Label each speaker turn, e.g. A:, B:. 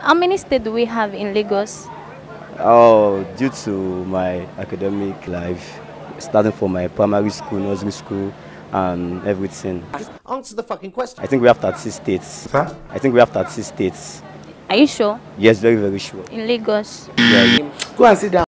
A: How many states do we have in Lagos?
B: Oh, due to my academic life, starting from my primary school, nursery school, and everything.
C: Just Answer the fucking question.
B: I think we have 36 states.
D: Huh?
B: I think we have 36 states.
A: Are you sure?
B: Yes, very, very sure.
A: In Lagos?
B: Yeah.
D: Go and sit down.